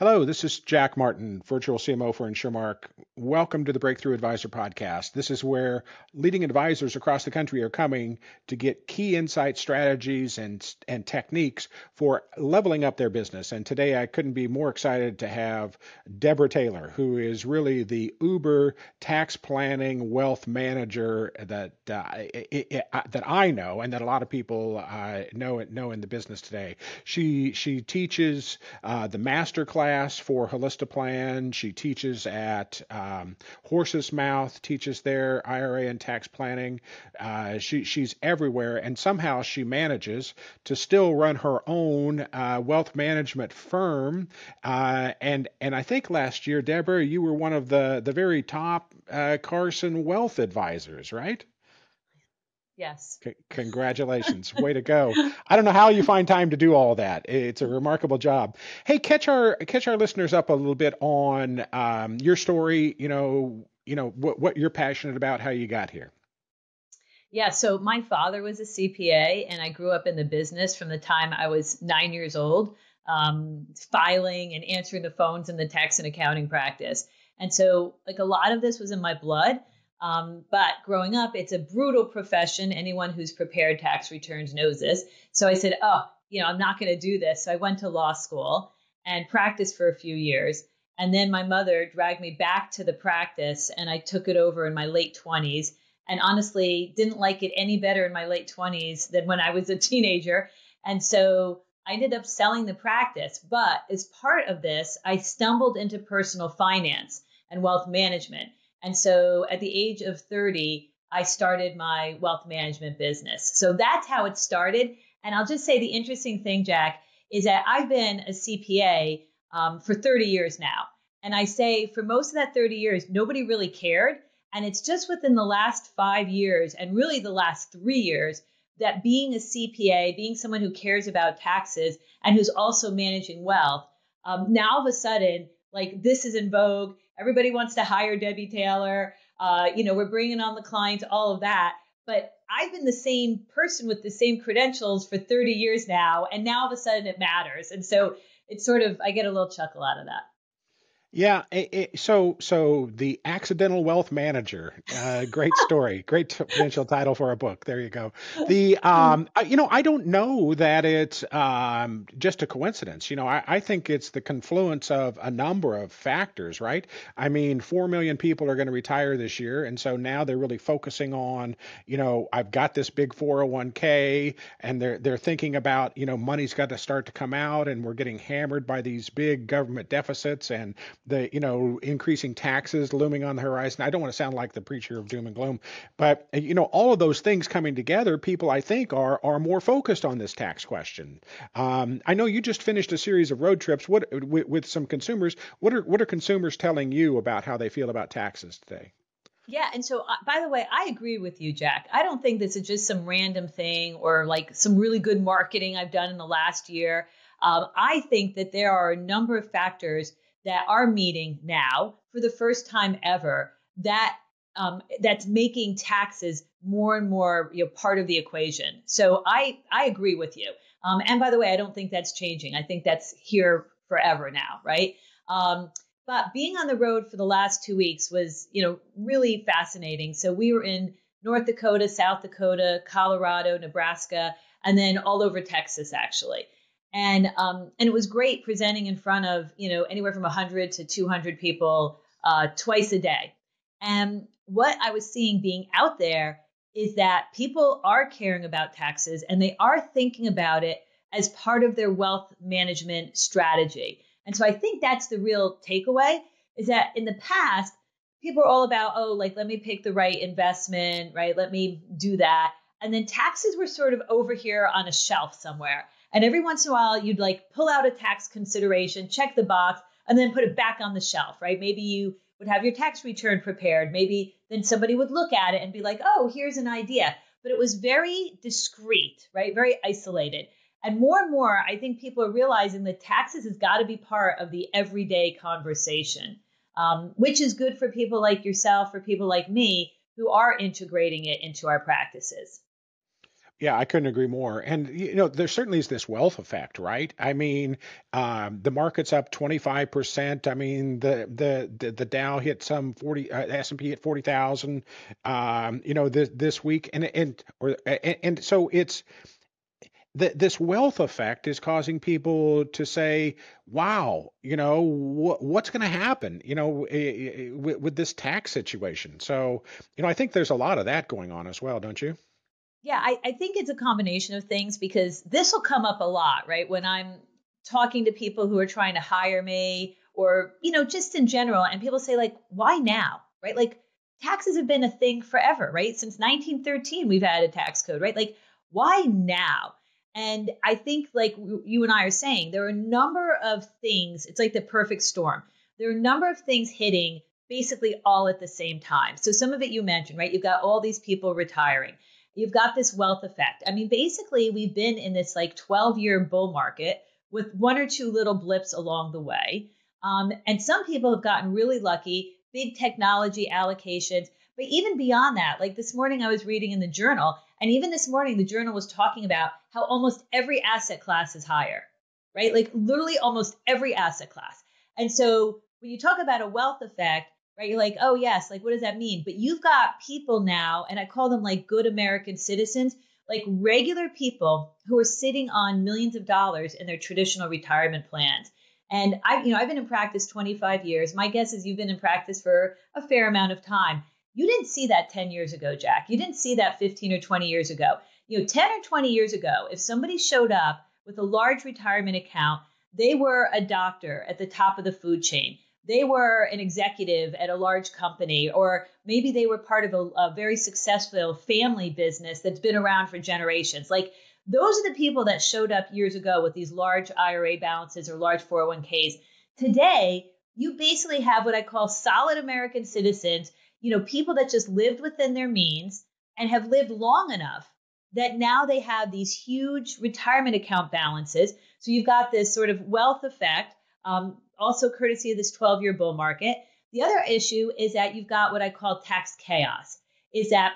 Hello, this is Jack Martin, virtual CMO for InsurMark. Welcome to the Breakthrough Advisor podcast. This is where leading advisors across the country are coming to get key insight strategies and, and techniques for leveling up their business. And today I couldn't be more excited to have Deborah Taylor, who is really the Uber tax planning wealth manager that uh, it, it, that I know and that a lot of people uh, know know in the business today. She she teaches uh, the master class class for Holistiplan. She teaches at um, Horse's Mouth, teaches there IRA and tax planning. Uh, she, she's everywhere, and somehow she manages to still run her own uh, wealth management firm. Uh, and and I think last year, Deborah, you were one of the the very top uh, Carson Wealth advisors, right? Yes. C- congratulations. Way to go. I don't know how you find time to do all that. It's a remarkable job. Hey, catch our catch our listeners up a little bit on um, your story, you know, you know what what you're passionate about, how you got here. Yeah, so my father was a CPA and I grew up in the business from the time I was 9 years old, um, filing and answering the phones in the tax and accounting practice. And so like a lot of this was in my blood. Um, but growing up, it's a brutal profession. Anyone who's prepared tax returns knows this. So I said, oh, you know, I'm not going to do this. So I went to law school and practiced for a few years. And then my mother dragged me back to the practice and I took it over in my late 20s. And honestly, didn't like it any better in my late 20s than when I was a teenager. And so I ended up selling the practice. But as part of this, I stumbled into personal finance and wealth management. And so at the age of 30, I started my wealth management business. So that's how it started. And I'll just say the interesting thing, Jack, is that I've been a CPA um, for 30 years now. And I say for most of that 30 years, nobody really cared. And it's just within the last five years and really the last three years that being a CPA, being someone who cares about taxes and who's also managing wealth, um, now all of a sudden, like this is in vogue Everybody wants to hire Debbie Taylor. Uh, you know, we're bringing on the clients, all of that. But I've been the same person with the same credentials for 30 years now, and now all of a sudden it matters. And so it's sort of, I get a little chuckle out of that. Yeah. It, it, so, so the accidental wealth manager. Uh, great story. great potential title for a book. There you go. The, um, you know, I don't know that it's um, just a coincidence. You know, I, I think it's the confluence of a number of factors, right? I mean, four million people are going to retire this year, and so now they're really focusing on, you know, I've got this big 401k, and they're they're thinking about, you know, money's got to start to come out, and we're getting hammered by these big government deficits and the you know increasing taxes looming on the horizon. I don't want to sound like the preacher of doom and gloom, but you know all of those things coming together, people I think are are more focused on this tax question. Um, I know you just finished a series of road trips what, with, with some consumers. What are what are consumers telling you about how they feel about taxes today? Yeah, and so uh, by the way, I agree with you, Jack. I don't think this is just some random thing or like some really good marketing I've done in the last year. Um, I think that there are a number of factors that are meeting now for the first time ever that um, that's making taxes more and more you know, part of the equation. So I I agree with you. Um, and by the way, I don't think that's changing. I think that's here forever now, right? Um, but being on the road for the last two weeks was you know really fascinating. So we were in North Dakota, South Dakota, Colorado, Nebraska, and then all over Texas actually and um, and it was great presenting in front of you know anywhere from 100 to 200 people uh, twice a day. And what I was seeing being out there is that people are caring about taxes and they are thinking about it as part of their wealth management strategy. And so I think that's the real takeaway is that in the past, people are all about, oh, like, let me pick the right investment, right? Let me do that. And then taxes were sort of over here on a shelf somewhere. And every once in a while, you'd like pull out a tax consideration, check the box, and then put it back on the shelf, right? Maybe you would have your tax return prepared. Maybe then somebody would look at it and be like, oh, here's an idea. But it was very discreet, right? Very isolated. And more and more, I think people are realizing that taxes has got to be part of the everyday conversation, um, which is good for people like yourself, for people like me who are integrating it into our practices. Yeah, I couldn't agree more. And you know, there certainly is this wealth effect, right? I mean, um, the market's up 25%. I mean, the the the, the Dow hit some 40, uh, S&P hit 40,000, um, you know, this this week, and and or and, and so it's th- this wealth effect is causing people to say, "Wow, you know, wh- what's going to happen?" You know, with this tax situation. So, you know, I think there's a lot of that going on as well, don't you? Yeah, I, I think it's a combination of things because this will come up a lot, right? When I'm talking to people who are trying to hire me or, you know, just in general, and people say, like, why now? Right? Like, taxes have been a thing forever, right? Since 1913, we've had a tax code, right? Like, why now? And I think, like you and I are saying, there are a number of things. It's like the perfect storm. There are a number of things hitting basically all at the same time. So, some of it you mentioned, right? You've got all these people retiring you've got this wealth effect. I mean, basically, we've been in this like 12 year bull market with one or two little blips along the way. Um, and some people have gotten really lucky, big technology allocations. But even beyond that, like this morning, I was reading in the journal, and even this morning, the journal was talking about how almost every asset class is higher, right? Like literally almost every asset class. And so when you talk about a wealth effect, right? You're like, oh, yes, like, what does that mean? But you've got people now, and I call them like good American citizens, like regular people who are sitting on millions of dollars in their traditional retirement plans. And I, you know, I've been in practice 25 years. My guess is you've been in practice for a fair amount of time. You didn't see that 10 years ago, Jack. You didn't see that 15 or 20 years ago. You know, 10 or 20 years ago, if somebody showed up with a large retirement account, they were a doctor at the top of the food chain they were an executive at a large company, or maybe they were part of a, a, very successful family business that's been around for generations. Like those are the people that showed up years ago with these large IRA balances or large 401ks. Today, you basically have what I call solid American citizens, you know, people that just lived within their means and have lived long enough that now they have these huge retirement account balances. So you've got this sort of wealth effect. Um, also courtesy of this 12 year bull market. The other issue is that you've got what I call tax chaos, is that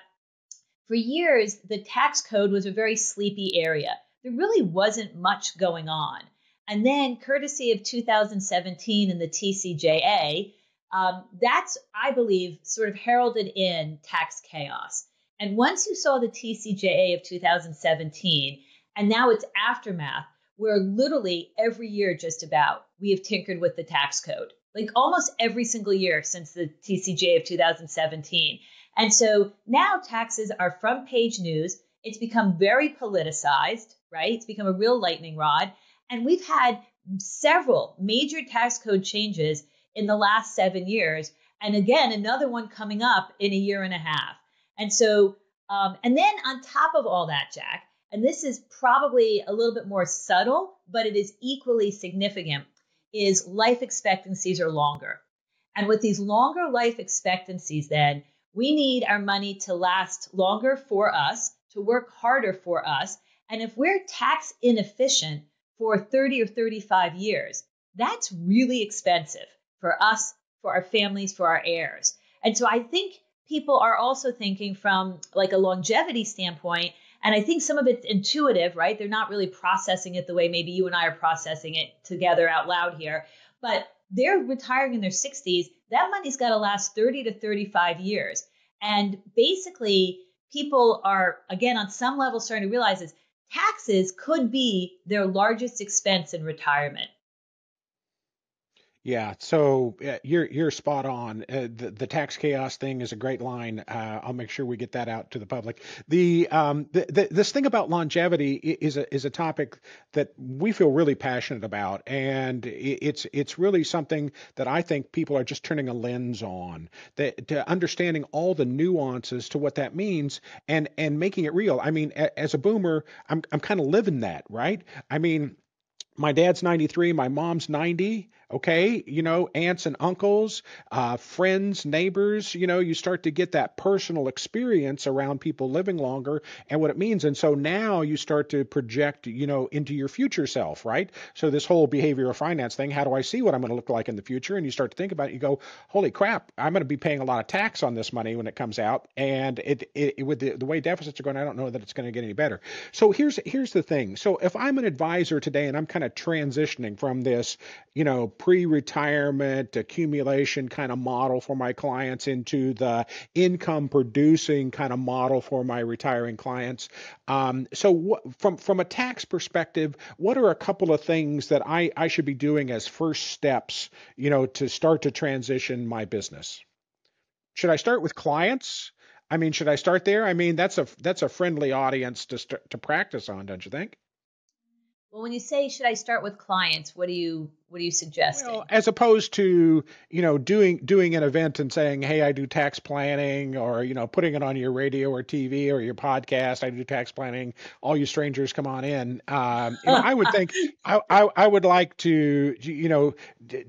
for years, the tax code was a very sleepy area. There really wasn't much going on. And then, courtesy of 2017 and the TCJA, um, that's, I believe, sort of heralded in tax chaos. And once you saw the TCJA of 2017, and now its aftermath, where literally every year, just about, we have tinkered with the tax code, like almost every single year since the TCJ of 2017. And so now taxes are front page news. It's become very politicized, right? It's become a real lightning rod. And we've had several major tax code changes in the last seven years. And again, another one coming up in a year and a half. And so, um, and then on top of all that, Jack, and this is probably a little bit more subtle, but it is equally significant, is life expectancies are longer. And with these longer life expectancies, then we need our money to last longer for us, to work harder for us. And if we're tax inefficient for 30 or 35 years, that's really expensive for us, for our families, for our heirs. And so I think people are also thinking from like a longevity standpoint and I think some of it's intuitive, right? They're not really processing it the way maybe you and I are processing it together out loud here. But they're retiring in their 60s. That money's got to last 30 to 35 years. And basically, people are, again, on some level starting to realize is taxes could be their largest expense in retirement. Yeah, so uh, you're you're spot on. Uh, the the tax chaos thing is a great line. Uh, I'll make sure we get that out to the public. The um the, the, this thing about longevity is a is a topic that we feel really passionate about, and it's it's really something that I think people are just turning a lens on, that to understanding all the nuances to what that means and and making it real. I mean, as a boomer, I'm I'm kind of living that, right? I mean my dad's 93, my mom's 90 okay? You know aunts and uncles uh, friends neighbors you know you start to get that personal experience around people living longer and what it means. And so now you start to project you know into your future self right? So this whole behavioral finance thing how do i see what i'm going to look like in the future? And you start to think about it you go holy crap i'm going to be paying a lot of tax on this money when it comes out. And it, it, it with the, the way deficits are going i don't know that it's going to get any better. So here's here's the thing. So if i'm an advisor today and i'm kind of transitioning from this you know pre retirement accumulation kind of model for my clients into the income producing kind of model for my retiring clients. Um, so, what, from, from a tax perspective, what are a couple of things that I, I should be doing as first steps, you know, to start to transition my business? Should I start with clients? I mean, should I start there? I mean, that's a that's a friendly audience to to practice on, don't you think? Well, when you say should I start with clients, what do you what are you suggesting? Well, as opposed to you know doing doing an event and saying, hey, I do tax planning, or you know putting it on your radio or TV or your podcast, I do tax planning. All you strangers, come on in. Um, you know, I would think I, I, I would like to you know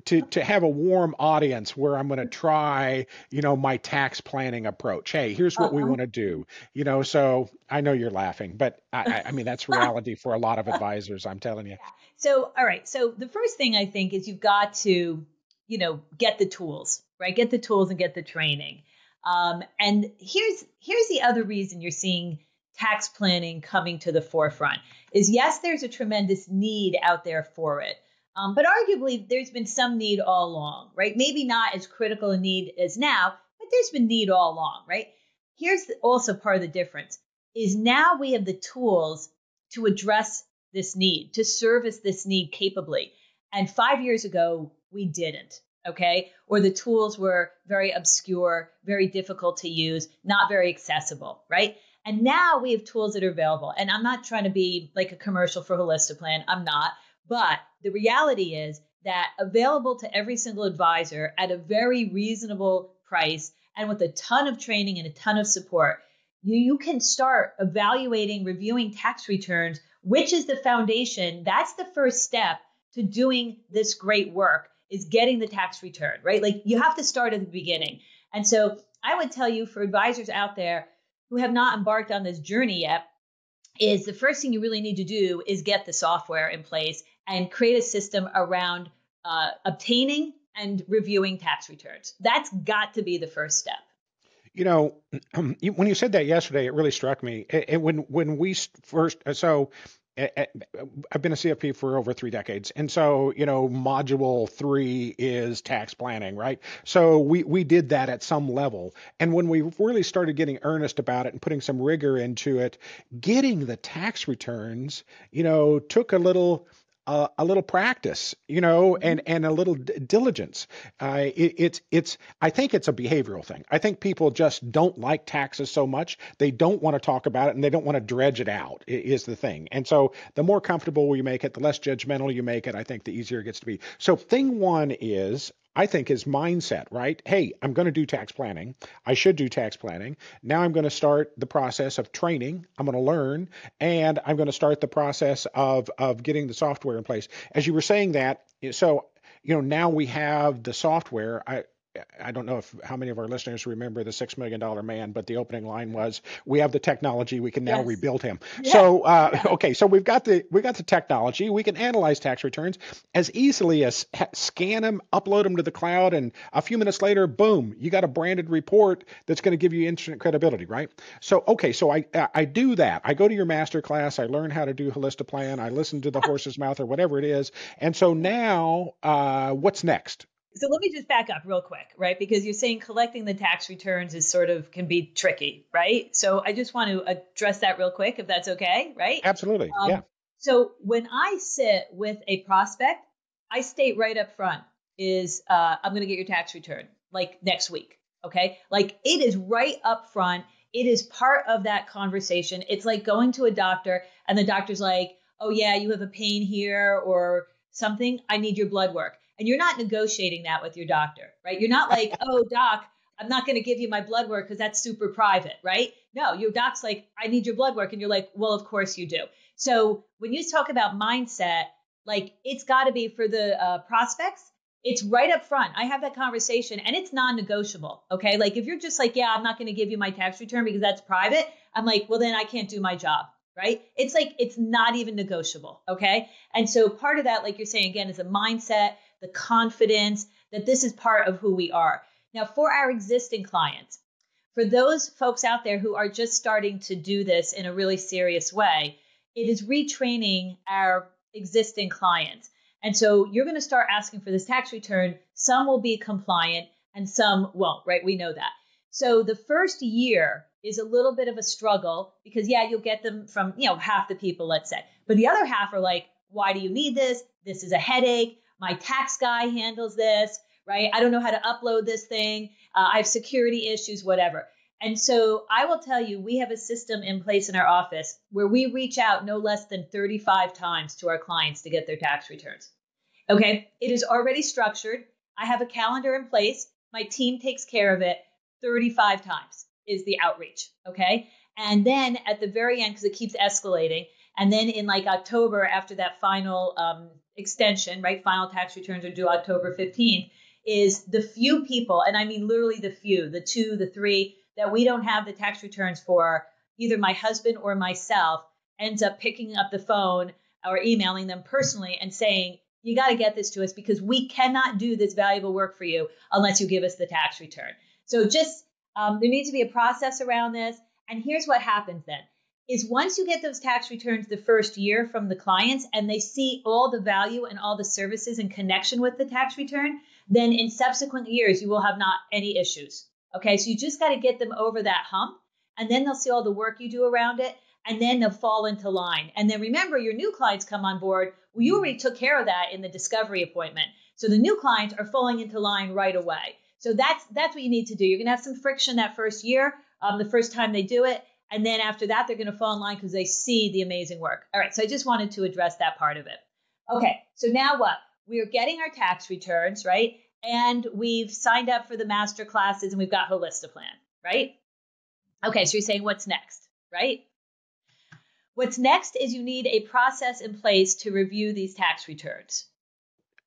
to to have a warm audience where I'm going to try you know my tax planning approach. Hey, here's what uh-huh. we want to do. You know, so I know you're laughing, but I, I mean that's reality for a lot of advisors. I'm telling you. So, all right. So the first thing I think is you've got to, you know, get the tools, right? Get the tools and get the training. Um, and here's here's the other reason you're seeing tax planning coming to the forefront is yes, there's a tremendous need out there for it. Um, but arguably, there's been some need all along, right? Maybe not as critical a need as now, but there's been need all along, right? Here's also part of the difference is now we have the tools to address this need, to service this need capably. And five years ago, we didn't. Okay. Or the tools were very obscure, very difficult to use, not very accessible. Right. And now we have tools that are available. And I'm not trying to be like a commercial for Holistiplan. I'm not. But the reality is that available to every single advisor at a very reasonable price and with a ton of training and a ton of support, you, you can start evaluating, reviewing tax returns, which is the foundation. That's the first step to doing this great work is getting the tax return, right? Like you have to start at the beginning. And so I would tell you for advisors out there who have not embarked on this journey yet, is the first thing you really need to do is get the software in place and create a system around uh, obtaining and reviewing tax returns. That's got to be the first step. You know, when you said that yesterday, it really struck me. And when when we first, uh, so I've been a CFP for over three decades, and so you know, module three is tax planning, right? So we we did that at some level, and when we really started getting earnest about it and putting some rigor into it, getting the tax returns, you know, took a little uh, a little practice, you know, mm-hmm. and and a little d- diligence. Uh, it, it's it's I think it's a behavioral thing. I think people just don't like taxes so much. They don't want to talk about it and they don't want to dredge it out. Is the thing. And so the more comfortable you make it, the less judgmental you make it. I think the easier it gets to be. So thing one is I think is mindset, right? Hey, I'm going to do tax planning. I should do tax planning. Now I'm going to start the process of training. I'm going to learn and I'm going to start the process of of getting the software in place. As you were saying that, so you know, now we have the software. I I don't know if how many of our listeners remember the six million dollar man, but the opening line was, "We have the technology, we can now yes. rebuild him." Yeah. So, uh, yeah. okay, so we've got the we got the technology, we can analyze tax returns as easily as scan them, upload them to the cloud, and a few minutes later, boom, you got a branded report that's going to give you instant credibility, right? So, okay, so I I do that. I go to your master class, I learn how to do Holistiplan, I listen to the horse's mouth or whatever it is, and so now, uh, what's next? So let me just back up real quick, right? Because you're saying collecting the tax returns is sort of can be tricky, right? So I just want to address that real quick, if that's okay, right? Absolutely. Um, yeah. So when I sit with a prospect, I state right up front is uh, I'm going to get your tax return like next week. Okay. Like it is right up front. It is part of that conversation. It's like going to a doctor and the doctor's like, oh, yeah, you have a pain here or something. I need your blood work. And you're not negotiating that with your doctor, right? You're not like, oh, doc, I'm not going to give you my blood work because that's super private, right? No, your doc's like, I need your blood work. And you're like, well, of course you do. So when you talk about mindset, Like it's got to be for the uh, prospects. It's right up front. I have that conversation and it's non negotiable. Okay. Like if you're just like, yeah, I'm not going to give you my tax return because that's private, I'm like, well, then I can't do my job. Right. It's like, it's not even negotiable. Okay. And so part of that, like you're saying again, is a mindset, the confidence that this is part of who we are. Now, for our existing clients, for those folks out there who are just starting to do this in a really serious way, it is retraining our existing clients. And so you're going to start asking for this tax return. Some will be compliant and some won't, right? We know that. So the first year is a little bit of a struggle because, yeah, you'll get them from, you know, half the people, let's say. But the other half are like, why do you need this? This is a headache. My tax guy handles this, right? I don't know how to upload this thing. Uh, I have security issues, whatever. And so I will tell you, we have a system in place in our office where we reach out no less than 35 times to our clients to get their tax returns. Okay, it is already structured. I have a calendar in place. My team takes care of it 35 times is the outreach. Okay. And then at the very end, because it keeps escalating, and then in like October, after that final um, extension, right, final tax returns are due October 15th, is the few people, and I mean literally the few, the two, the three that we don't have the tax returns for, either my husband or myself ends up picking up the phone or emailing them personally and saying, you got to get this to us because we cannot do this valuable work for you unless you give us the tax return. So just um, there needs to be a process around this. And here's what happens then is once you get those tax returns the first year from the clients and they see all the value and all the services in connection with the tax return, then in subsequent years you will have not any issues. Okay, so you just got to get them over that hump, and then they'll see all the work you do around it, and then they'll fall into line. And then remember, your new clients come on board. Well, you already took care of that in the discovery appointment. So the new clients are falling into line right away. So that's that's what you need to do. You're gonna have some friction that first year, um, the first time they do it, and then after that, they're gonna fall in line because they see the amazing work. All right, so I just wanted to address that part of it. Okay, so now what? We are getting our tax returns, right? and we've signed up for the master classes and we've got Holistiplan, right? Okay, so you're saying what's next, right? What's next is you need a process in place to review these tax returns.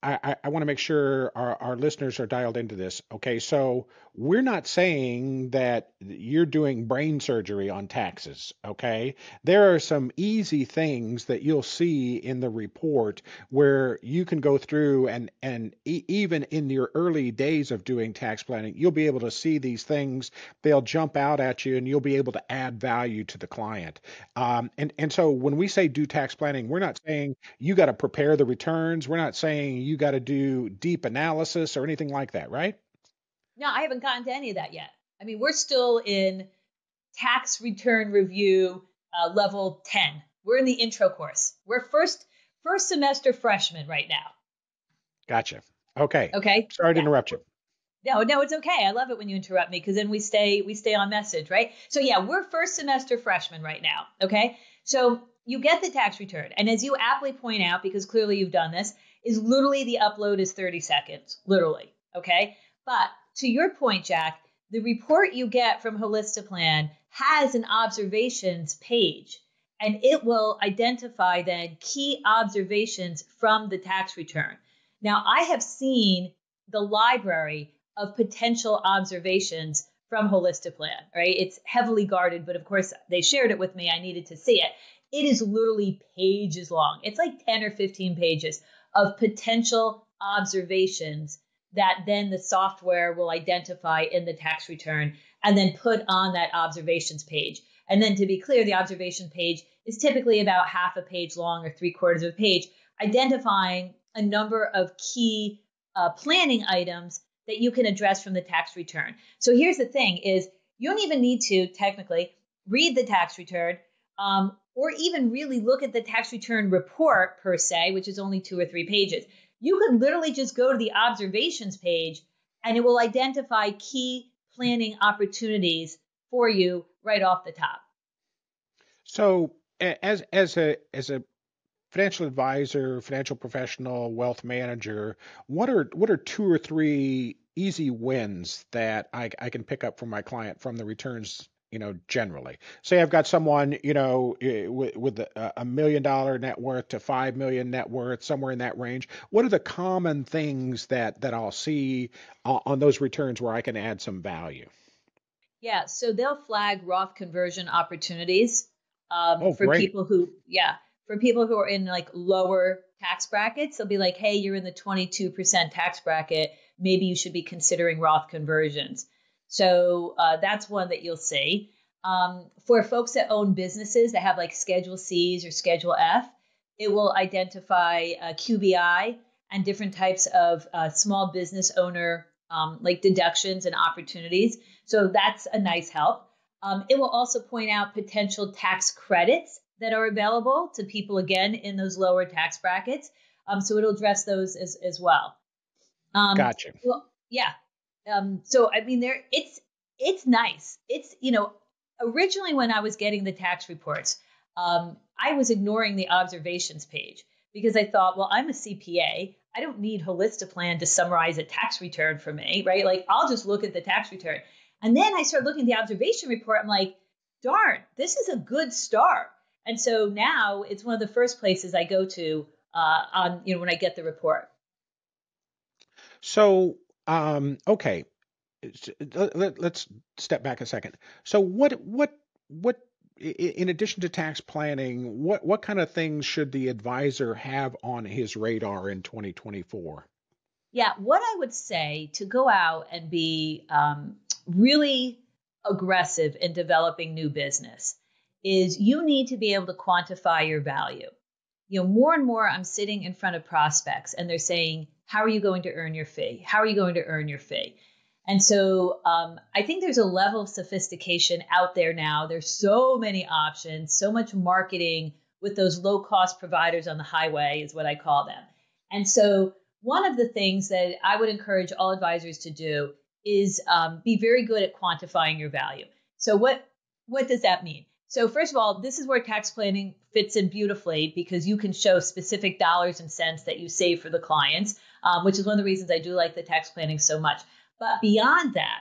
I, I want to make sure our, our listeners are dialed into this. Okay, so we're not saying that you're doing brain surgery on taxes. Okay, there are some easy things that you'll see in the report where you can go through and and e- even in your early days of doing tax planning, you'll be able to see these things. They'll jump out at you, and you'll be able to add value to the client. Um, and and so when we say do tax planning, we're not saying you got to prepare the returns. We're not saying you got to do deep analysis or anything like that, right? No, I haven't gotten to any of that yet. I mean, we're still in tax return review uh, level 10. We're in the intro course. We're first first semester freshmen right now. Gotcha. Okay. Okay. Sorry to yeah. interrupt you. No, no, it's okay. I love it when you interrupt me because then we stay we stay on message, right? So yeah, we're first semester freshmen right now. Okay. So you get the tax return, and as you aptly point out, because clearly you've done this, is literally the upload is 30 seconds, literally. Okay. But to your point, Jack, the report you get from Holistiplan has an observations page and it will identify then key observations from the tax return. Now, I have seen the library of potential observations from Holistiplan, right? It's heavily guarded, but of course they shared it with me. I needed to see it. It is literally pages long. It's like 10 or 15 pages of potential observations that then the software will identify in the tax return and then put on that observations page. And then to be clear, the observation page is typically about half a page long or three quarters of a page, identifying a number of key uh, planning items that you can address from the tax return. So here's the thing is you don't even need to technically read the tax return um, or even really look at the tax return report per se, which is only two or three pages. You could literally just go to the observations page and it will identify key planning opportunities for you right off the top. So as as a as a financial advisor, financial professional, wealth manager, what are what are two or three easy wins that I, I can pick up from my client from the returns you know, generally. Say I've got someone, you know, with, with a million dollar net worth to five million net worth, somewhere in that range. What are the common things that that I'll see on those returns where I can add some value? Yeah, so they'll flag Roth conversion opportunities um, oh, for great. people who, yeah, for people who are in like lower tax brackets. They'll be like, hey, you're in the 22% tax bracket. Maybe you should be considering Roth conversions. So uh, that's one that you'll see. Um, for folks that own businesses that have like Schedule C's or Schedule F, it will identify uh, QBI and different types of uh, small business owner um, like deductions and opportunities. So that's a nice help. Um, it will also point out potential tax credits that are available to people again in those lower tax brackets. Um, so it'll address those as, as well. Um, gotcha. Well, yeah. Um, so I mean, there it's it's nice. It's you know, originally when I was getting the tax reports, um, I was ignoring the observations page because I thought, well, I'm a CPA. I don't need Holistiplan to summarize a tax return for me, right? Like I'll just look at the tax return. And then I started looking at the observation report. I'm like, darn, this is a good start. And so now it's one of the first places I go to uh, on you know when I get the report. So um, okay, let, us step back a second. So what what what in addition to tax planning, what what kind of things should the advisor have on his radar in 2024? Yeah, what I would say to go out and be um, really aggressive in developing new business is you need to be able to quantify your value. You know, more and more I'm sitting in front of prospects and they're saying, How are you going to earn your fee? How are you going to earn your fee? And so um, I think there's a level of sophistication out there now. There's so many options, so much marketing with those low cost providers on the highway, is what I call them. And so one of the things that I would encourage all advisors to do is um, be very good at quantifying your value. So what what does that mean? So, first of all, this is where tax planning fits in beautifully because you can show specific dollars and cents that you save for the clients, um, which is one of the reasons I do like the tax planning so much. But beyond that,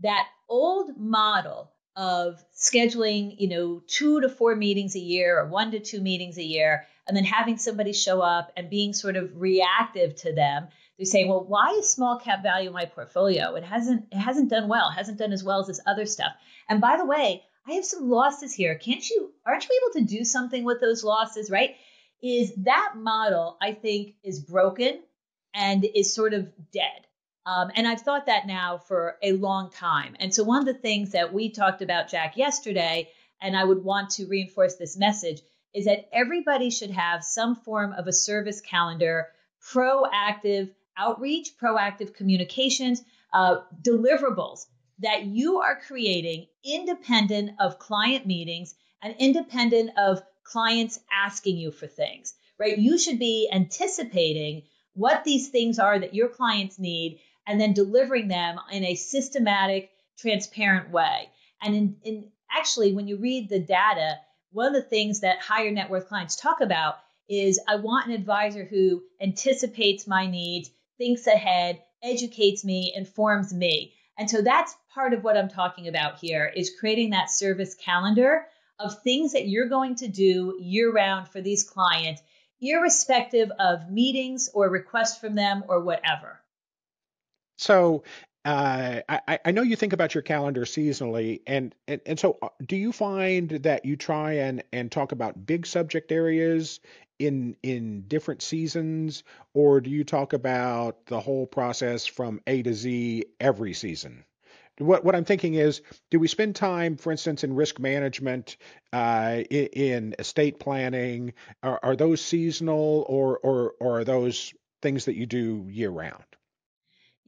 that old model of scheduling, you know, two to four meetings a year or one to two meetings a year, and then having somebody show up and being sort of reactive to them. They're saying, well, why is small cap value in my portfolio? It hasn't it hasn't done well, it hasn't done as well as this other stuff. And by the way, I have some losses here. Can't you, aren't you able to do something with those losses, right? Is that model, I think, is broken and is sort of dead. Um, and I've thought that now for a long time. And so, one of the things that we talked about, Jack, yesterday, and I would want to reinforce this message, is that everybody should have some form of a service calendar, proactive outreach, proactive communications, uh, deliverables that you are creating independent of client meetings and independent of clients asking you for things, right? You should be anticipating what these things are that your clients need and then delivering them in a systematic, transparent way. And in, in actually, when you read the data, one of the things that higher net worth clients talk about is I want an advisor who anticipates my needs, thinks ahead, educates me, informs me. And so that's part of what I'm talking about here is creating that service calendar of things that you're going to do year round for these clients, irrespective of meetings or requests from them or whatever. So uh, I, I, know you think about your calendar seasonally, and, and and so uh, do you find that you try and and talk about big subject areas in in different seasons, or do you talk about the whole process from A to Z every season? What what I'm thinking is, do we spend time, for instance, in risk management, uh, in, in, estate planning? Are, are those seasonal, or or or are those things that you do year round?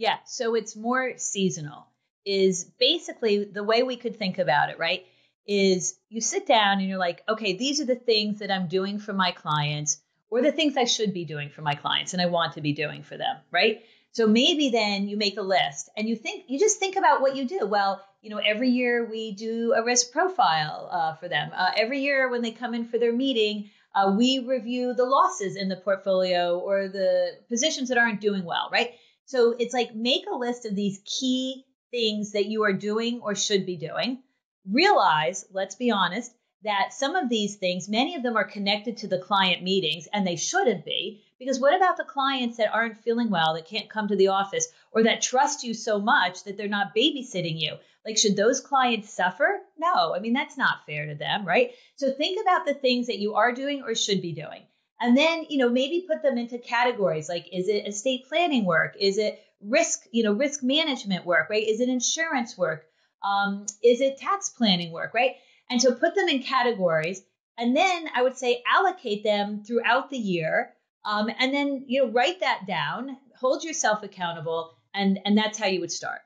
Yeah, so it's more seasonal. Is basically the way we could think about it, right? is you sit down and you're like, okay, these are the things that I'm doing for my clients or the things I should be doing for my clients and I want to be doing for them, right? So maybe then you make a list and you think, you just think about what you do. Well, you know, every year we do a risk profile uh, for them. Uh, every year when they come in for their meeting, uh, we review the losses in the portfolio or the positions that aren't doing well, right? So it's like make a list of these key things that you are doing or should be doing realize, let's be honest, that some of these things, many of them are connected to the client meetings and they shouldn't be. Because what about the clients that aren't feeling well, that can't come to the office, or that trust you so much that they're not babysitting you? Like, should those clients suffer? No, I mean, that's not fair to them, right? So think about the things that you are doing or should be doing. And then, you know, maybe put them into categories like is it estate planning work? Is it risk, you know, risk management work, right? Is it insurance work? Um, is it tax planning work, right? And so put them in categories. And then I would say allocate them throughout the year. Um, and then, you know, write that down, hold yourself accountable, and, and that's how you would start.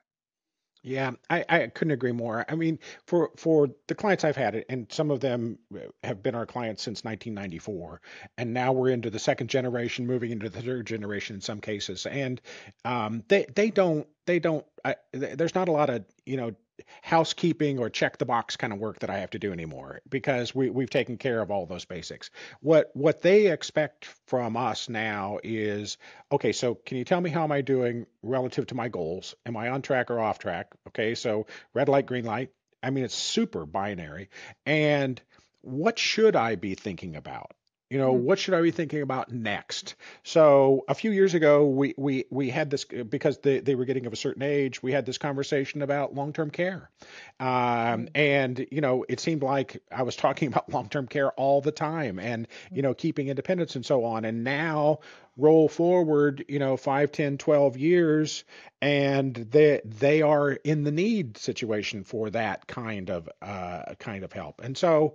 Yeah, I, I couldn't agree more. I mean, for for the clients I've had, and some of them have been our clients since 1994, and now we're into the second generation, moving into the third generation in some cases, and um, they they don't they don't. I, there's not a lot of you know housekeeping or check the box kind of work that I have to do anymore because we we've taken care of all those basics. What what they expect from us now is okay, so can you tell me how am I doing relative to my goals? Am I on track or off track? Okay, so red light, green light. I mean it's super binary. And what should I be thinking about? You know, mm-hmm. what should I be thinking about next? So a few years ago, we we we had this because they, they were getting of a certain age. We had this conversation about long term care, um, mm-hmm. and you know, it seemed like I was talking about long term care all the time, and you know, keeping independence and so on. And now roll forward, you know, 5, 10, 12 years, and they they are in the need situation for that kind of uh, kind of help. And so,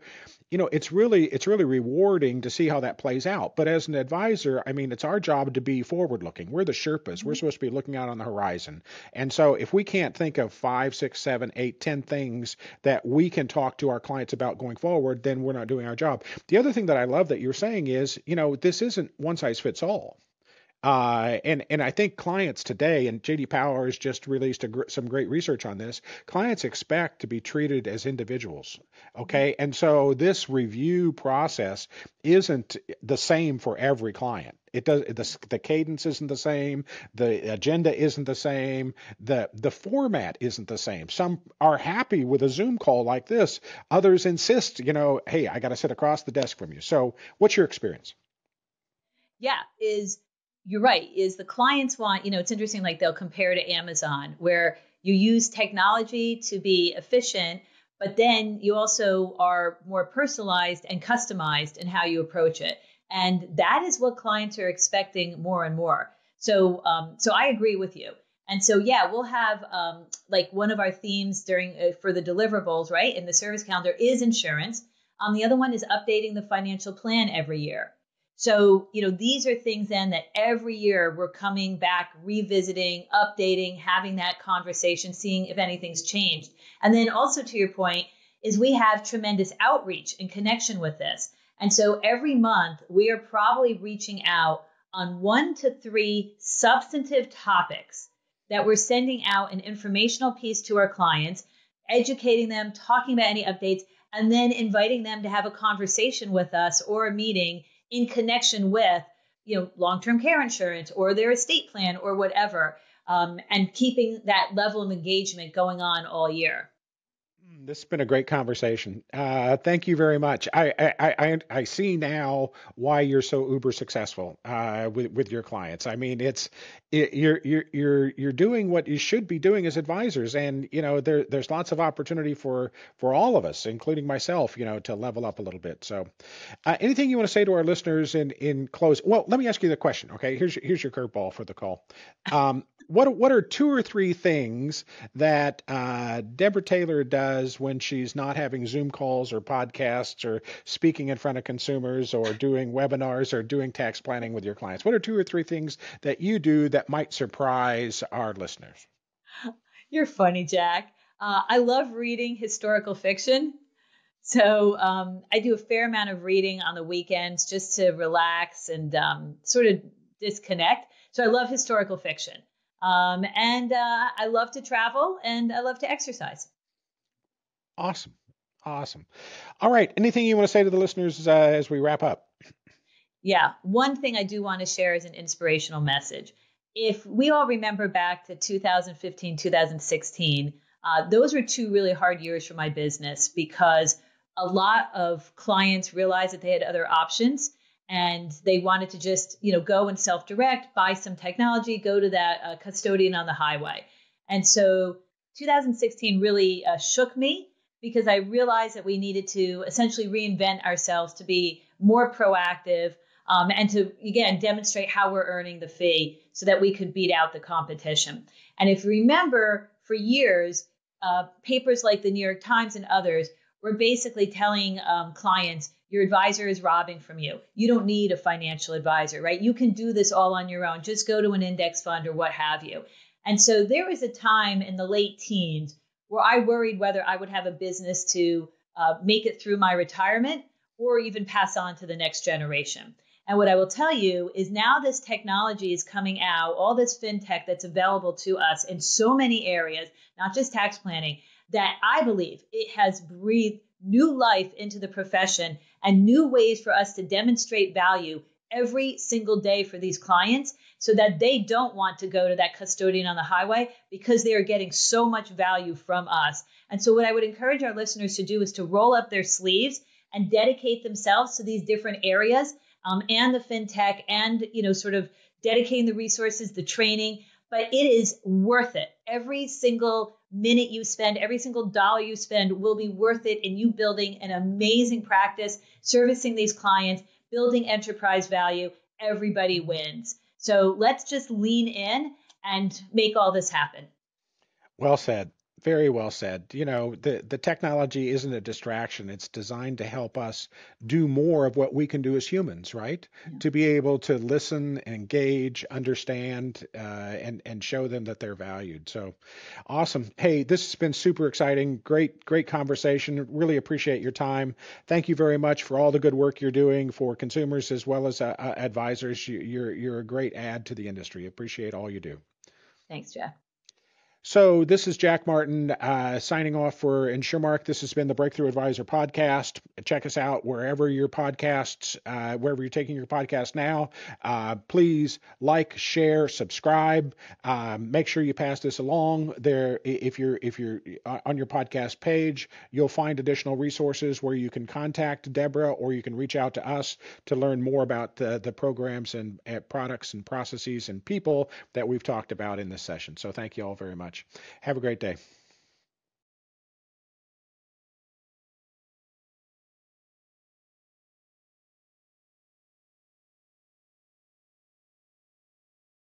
you know, it's really it's really rewarding to see how that plays out. But as an advisor, I mean, it's our job to be forward looking. We're the Sherpas. We're mm-hmm. supposed to be looking out on the horizon. And so, if we can't think of five, six, seven, eight, ten things that we can talk to our clients about going forward, then we're not doing our job. The other thing that I love that you're saying is, you know, this isn't one size fits all. Uh, and and I think clients today, and JD Power has just released gr- some great research on this. Clients expect to be treated as individuals, okay? And so this review process isn't the same for every client. It does the, the cadence isn't the same, the agenda isn't the same, the the format isn't the same. Some are happy with a Zoom call like this. Others insist, you know, hey, I got to sit across the desk from you. So, what's your experience? Yeah, is you're right is the clients want you know it's interesting like they'll compare to amazon where you use technology to be efficient but then you also are more personalized and customized in how you approach it. And that is what clients are expecting more and more. So um, so i agree with you. And so yeah we'll have um, like one of our themes during uh, for the deliverables right in the service calendar is insurance. Um, the other one is updating the financial plan every year so, you know, these are things then that every year we're coming back, revisiting, updating, having that conversation, seeing if anything's changed. And then also to your point is we have tremendous outreach and connection with this. And so every month we are probably reaching out on one to three substantive topics that we're sending out an informational piece to our clients, educating them, talking about any updates, and then inviting them to have a conversation with us or a meeting in connection with you know long-term care insurance or their estate plan or whatever um, and keeping that level of engagement going on all year this has been a great conversation. Uh, thank you very much. I, I, I, I, see now why you're so uber successful uh, with, with your clients. I mean, it's it, you're you're you're you're doing what you should be doing as advisors, and you know there there's lots of opportunity for for all of us, including myself, you know, to level up a little bit. So, uh, anything you want to say to our listeners in in close? Well, let me ask you the question. Okay, here's here's your curveball for the call. Um, what what are two or three things that uh, Deborah Taylor does when she's not having Zoom calls or podcasts or speaking in front of consumers or doing webinars or doing tax planning with your clients? What are two or three things that you do that might surprise our listeners? You're funny, Jack. Uh, I love reading historical fiction. So um, I do a fair amount of reading on the weekends just to relax and um, sort of disconnect. So I love historical fiction. Um, and uh, I love to travel and I love to exercise. Awesome. Awesome. All right. Anything you want to say to the listeners uh, as we wrap up? Yeah. One thing I do want to share is an inspirational message. If we all remember back to 2015, 2016, Uh, those were two really hard years for my business because a lot of clients realized that they had other options and they wanted to just you know go and self-direct buy some technology go to that uh, custodian on the highway. And so 2016 really uh, shook me because i realized that we needed to essentially reinvent ourselves to be more proactive um, and to again demonstrate how we're earning the fee so that we could beat out the competition. And if you remember for years uh, papers like the new york times and others were basically telling um, clients your advisor is robbing from you. You don't need a financial advisor, right? You can do this all on your own. Just go to an index fund or what have you. And so there was a time in the late teens where I worried whether I would have a business to uh, make it through my retirement or even pass on to the next generation. And what I will tell you is now this technology is coming out, all this fintech that's available to us in so many areas, not just tax planning, that I believe it has breathed new life into the profession and new ways for us to demonstrate value every single day for these clients so that they don't want to go to that custodian on the highway because they are getting so much value from us. And so, what I would encourage our listeners to do is to roll up their sleeves and dedicate themselves to these different areas um, and the fintech and, you know, sort of dedicating the resources, the training. But it is worth it. Every single minute you spend, every single dollar you spend will be worth it in you building an amazing practice, servicing these clients, building enterprise value. Everybody wins. So let's just lean in and make all this happen. Well said. Very well said. You know, the, the technology isn't a distraction. It's designed to help us do more of what we can do as humans, right? Yeah. To be able to listen, engage, understand, uh, and and show them that they're valued. So, awesome. Hey, this has been super exciting. Great, great conversation. Really appreciate your time. Thank you very much for all the good work you're doing for consumers as well as uh, uh advisors. You, you're you're a great add to the industry. Appreciate all you do. Thanks, Jeff. So this is Jack Martin uh, signing off for InsurMark. This has been the Breakthrough Advisor podcast. Check us out wherever your podcasts, uh, wherever you're taking your podcast now. Uh, please like, share, subscribe. Um, make sure you pass this along. There, if you're if you're uh, on your podcast page, you'll find additional resources where you can contact Debra or you can reach out to us to learn more about the, the programs and products and processes and people that we've talked about in this session. So thank you all very much Have a great day.